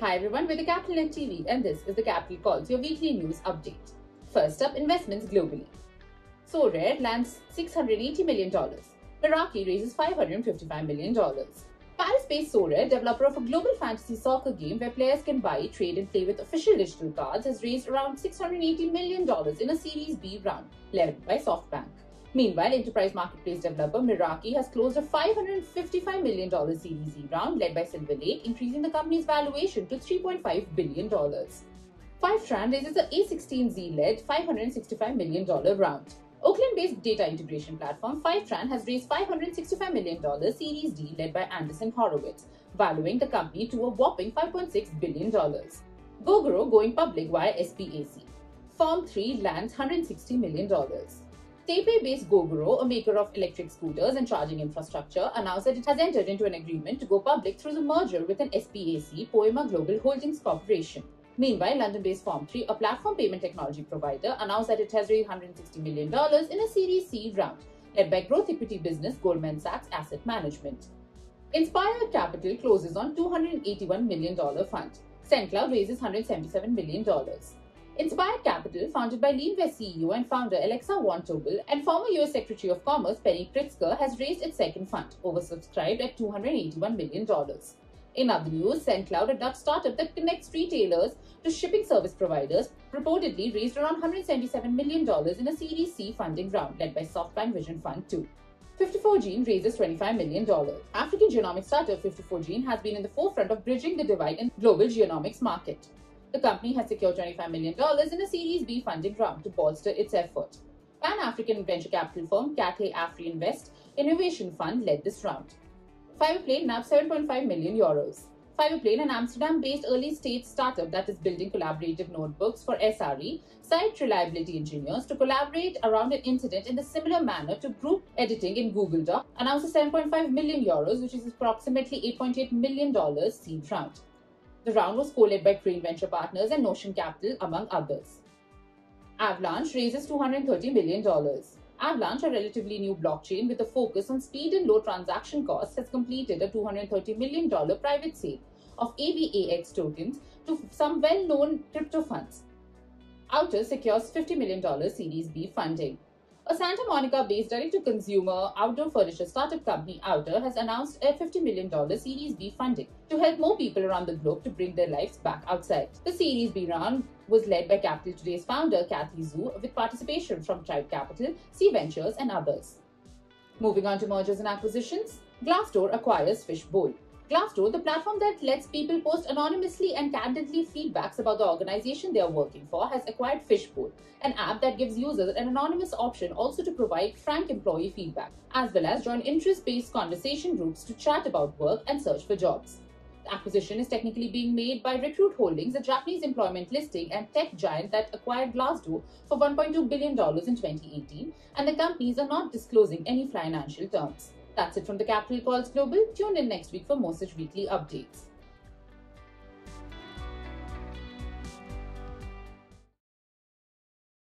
Hi everyone, we're the Capital Net TV and this is the Capital Calls, your weekly news update. First up, investments globally. Sorare lands $680 million. Mirakl raises $555 million. Paris-based Sorare, developer of a global fantasy soccer game where players can buy, trade and play with official digital cards, has raised around $680 million in a Series B round, led by SoftBank. Meanwhile, enterprise marketplace developer Mirakl has closed a $555 million Series E round led by Silver Lake, increasing the company's valuation to $3.5 billion. Fivetran raises a A16Z-led $565 million round. Oakland-based data integration platform Fivetran has raised $565 million Series D led by Andreessen Horowitz, valuing the company to a whopping $5.6 billion. Gogoro going public via SPAC. Form3 lands $160 million. Taipei-based Gogoro, a maker of electric scooters and charging infrastructure, announced that it has entered into an agreement to go public through the merger with an SPAC, Poema Global Holdings Corporation. Meanwhile, London-based Form3, a platform payment technology provider, announced that it has raised $160 million in a Series C round, led by growth equity business Goldman Sachs Asset Management. Inspired Capital closes on $281 million fund. SendCloud raises $177 million. Inspired Capital, founded by LearnVest CEO and founder Alexa von Tobel and former US Secretary of Commerce Penny Pritzker, has raised its second fund, oversubscribed at $281 million. In other news, SendCloud, a Dutch startup that connects retailers to shipping service providers, reportedly raised around $177 million in a Series C funding round led by SoftBank Vision Fund 2. 54Gene raises $25 million. African genomics startup 54Gene has been in the forefront of bridging the divide in global genomics market. The company has secured $25 million in a Series B funding round to bolster its effort. Pan-African venture capital firm Cathay AfricInvest Innovation Fund led this round. Fiberplane nabbed 7.5 million euros. Fiberplane, an Amsterdam-based early-stage startup that is building collaborative notebooks for SRE, site reliability engineers to collaborate around an incident in a similar manner to group editing in Google Doc, announced a 7.5 million euros, which is approximately $8.8 million seed round. The round was co-led by Crane Venture Partners and Notion Capital, among others. Avalanche raises $230 million. Avalanche, a relatively new blockchain with a focus on speed and low transaction costs, has completed a $230 million private sale of AVAX tokens to some well-known crypto funds. Outer secures $50 million Series B funding. A Santa Monica based direct to consumer outdoor furniture startup company Outer has announced a $50 million Series B funding to help more people around the globe to bring their lives back outside. The Series B round was led by Capital Today's founder Kathy Zhu with participation from Tribe Capital, C Ventures, and others. Moving on to mergers and acquisitions, Glassdoor acquires Fishbowl. Glassdoor, the platform that lets people post anonymously and candidly feedbacks about the organization they are working for, has acquired Fishbowl, an app that gives users an anonymous option also to provide frank employee feedback, as well as join interest-based conversation groups to chat about work and search for jobs. The acquisition is technically being made by Recruit Holdings, a Japanese employment listing and tech giant that acquired Glassdoor for $1.2 billion in 2018, and the companies are not disclosing any financial terms. That's it from the Capital Calls Global. Tune in next week for more such weekly updates.